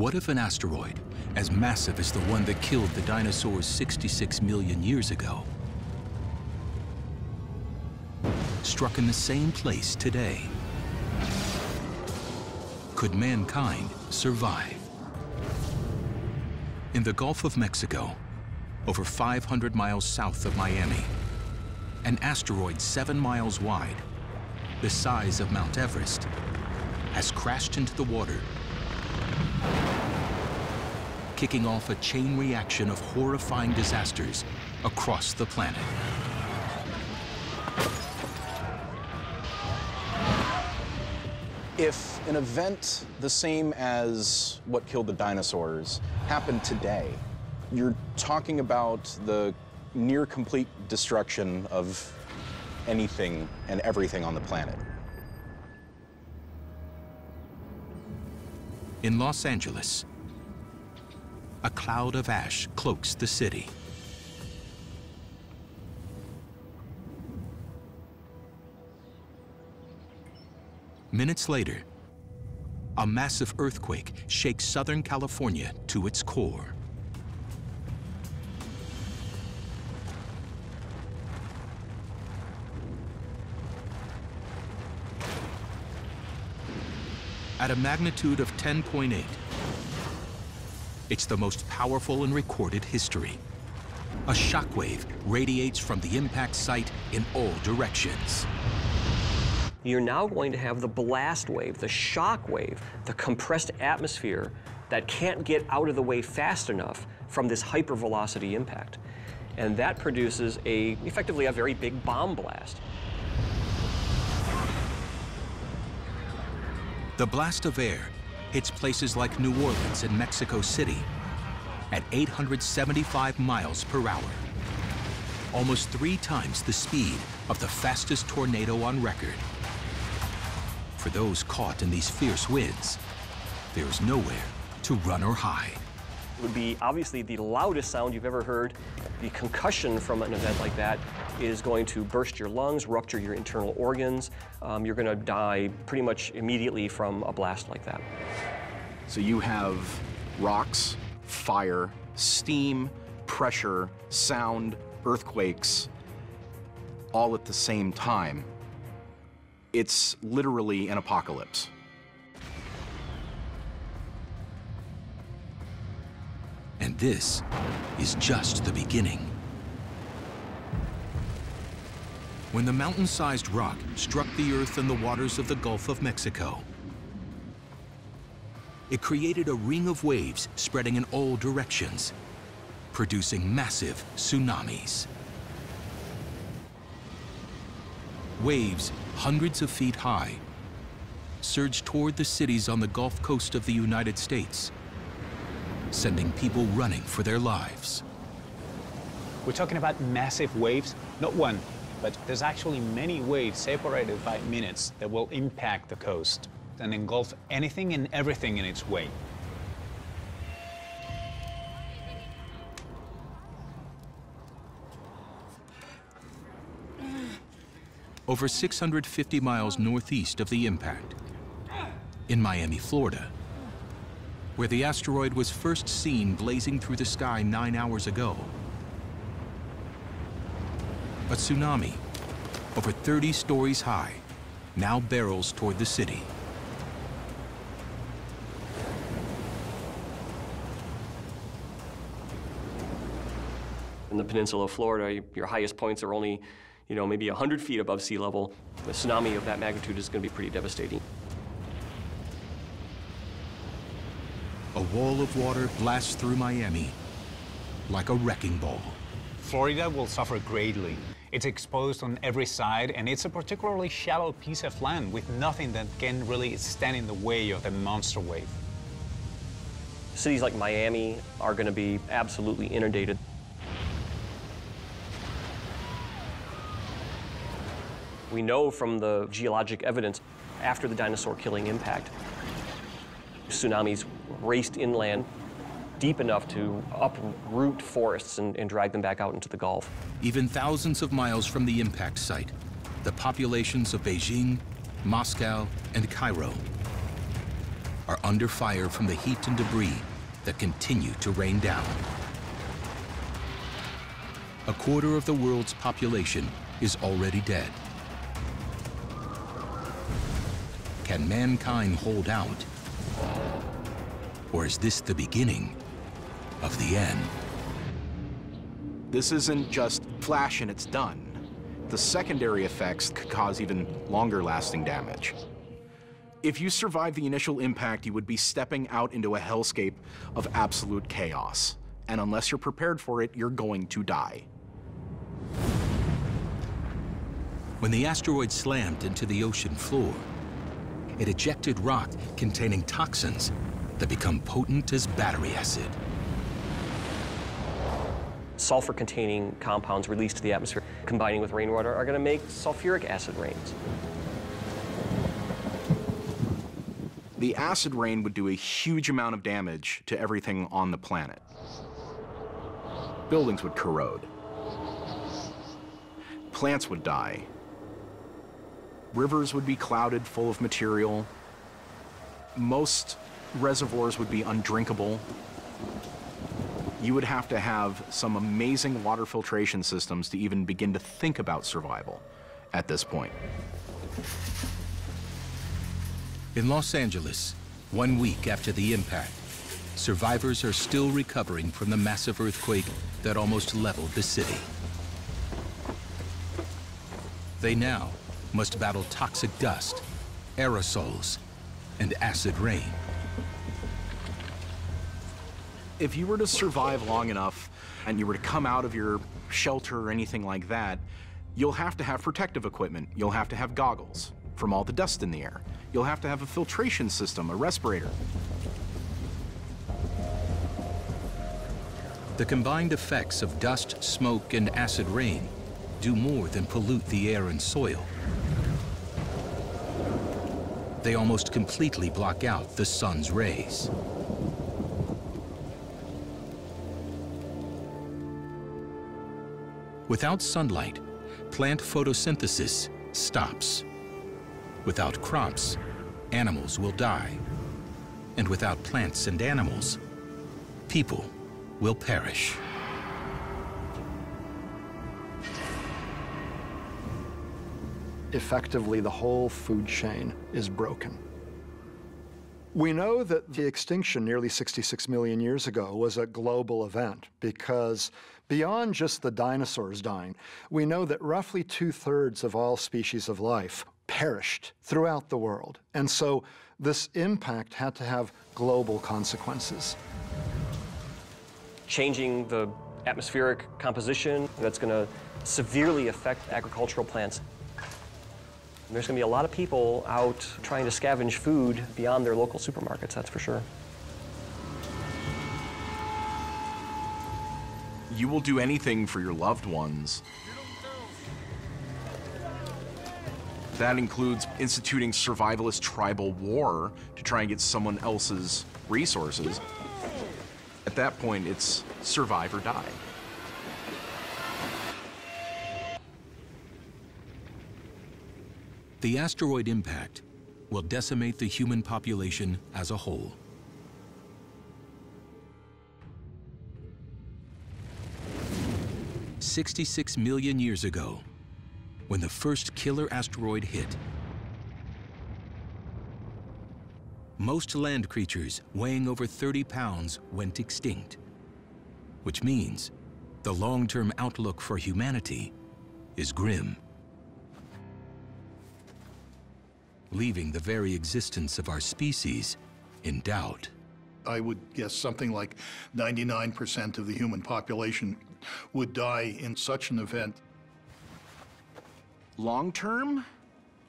What if an asteroid, as massive as the one that killed the dinosaurs 66 million years ago, struck in the same place today? Could mankind survive? In the Gulf of Mexico, over 500 miles south of Miami, an asteroid seven miles wide, the size of Mount Everest, has crashed into the water, kicking off a chain reaction of horrifying disasters across the planet. If an event the same as what killed the dinosaurs happened today, you're talking about the near complete destruction of anything and everything on the planet. In Los Angeles, a cloud of ash cloaks the city. Minutes later, a massive earthquake shakes Southern California to its core. At a magnitude of 10.8, it's the most powerful in recorded history. A shockwave radiates from the impact site in all directions. You're now going to have the blast wave, the shock wave, the compressed atmosphere that can't get out of the way fast enough from this hypervelocity impact. And that produces a, effectively a very big bomb blast. The blast of air hits places like New Orleans and Mexico City at 875 miles per hour, almost three times the speed of the fastest tornado on record. For those caught in these fierce winds, there is nowhere to run or hide. It would be obviously the loudest sound you've ever heard. The concussion from an event like that is going to burst your lungs, rupture your internal organs. Um, you're going to die pretty much immediately from a blast like that. So you have rocks, fire, steam, pressure, sound, earthquakes, all at the same time. It's literally an apocalypse. And this is just the beginning. When the mountain-sized rock struck the earth and the waters of the Gulf of Mexico, it created a ring of waves spreading in all directions, producing massive tsunamis. Waves hundreds of feet high surged toward the cities on the Gulf Coast of the United States, sending people running for their lives. We're talking about massive waves, not one, but there's actually many waves separated by minutes that will impact the coast and engulf anything and everything in its way. Over 650 miles northeast of the impact, in Miami, Florida, where the asteroid was first seen blazing through the sky nine hours ago. A tsunami, over 30 stories high, now barrels toward the city. In the peninsula of Florida, your highest points are only, you know, maybe 100 feet above sea level. A tsunami of that magnitude is going to be pretty devastating. A wall of water blasts through Miami like a wrecking ball. Florida will suffer greatly. It's exposed on every side, and it's a particularly shallow piece of land with nothing that can really stand in the way of the monster wave. Cities like Miami are going to be absolutely inundated. We know from the geologic evidence after the dinosaur killing impact, tsunamis raced inland deep enough to uproot forests and, and, drag them back out into the Gulf. Even thousands of miles from the impact site, the populations of Beijing, Moscow, and Cairo are under fire from the heat and debris that continue to rain down. A quarter of the world's population is already dead. Can mankind hold out? Or is this the beginning of the end? This isn't just flash and it's done. The secondary effects could cause even longer lasting damage. If you survive the initial impact, you would be stepping out into a hellscape of absolute chaos. And unless you're prepared for it, you're going to die. When the asteroid slammed into the ocean floor, it ejected rock containing toxins that become potent as battery acid. Sulfur-containing compounds released to the atmosphere combining with rainwater are going to make sulfuric acid rains. The acid rain would do a huge amount of damage to everything on the planet. Buildings would corrode. Plants would die. Rivers would be clouded full of material. Most reservoirs would be undrinkable. You would have to have some amazing water filtration systems to even begin to think about survival at this point. In Los Angeles, one week after the impact, survivors are still recovering from the massive earthquake that almost leveled the city. They now must battle toxic dust, aerosols, and acid rain. If you were to survive long enough and you were to come out of your shelter or anything like that, you'll have to have protective equipment. You'll have to have goggles from all the dust in the air. You'll have to have a filtration system, a respirator. The combined effects of dust, smoke, and acid rain do more than pollute the air and soil. They almost completely block out the sun's rays. Without sunlight, plant photosynthesis stops. Without crops, animals will die. And without plants and animals, people will perish. Effectively, the whole food chain is broken. We know that the extinction nearly 66 million years ago was a global event because beyond just the dinosaurs dying, we know that roughly two thirds of all species of life perished throughout the world. And so this impact had to have global consequences. Changing the atmospheric composition that's going to severely affect agricultural plants. There's going to be a lot of people out trying to scavenge food beyond their local supermarkets, that's for sure. You will do anything for your loved ones. That includes instituting survivalist tribal war to try and get someone else's resources. At that point, it's survive or die. The asteroid impact will decimate the human population as a whole. Sixty-six million years ago, when the first killer asteroid hit, most land creatures weighing over 30 pounds went extinct, which means the long-term outlook for humanity is grim. Leaving the very existence of our species in doubt. I would guess something like 99% of the human population would die in such an event. Long term,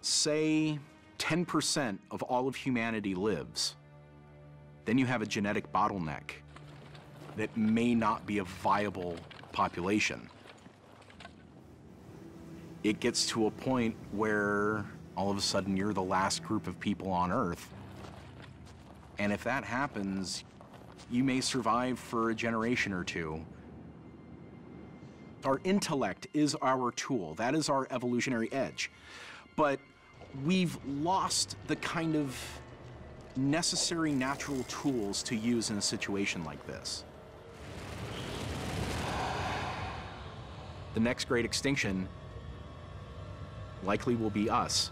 say 10% of all of humanity lives. Then you have a genetic bottleneck that may not be a viable population. It gets to a point where all of a sudden you're the last group of people on Earth. And if that happens, you may survive for a generation or two. Our intellect is our tool. That is our evolutionary edge. But we've lost the kind of necessary natural tools to use in a situation like this. The next great extinction likely will be us.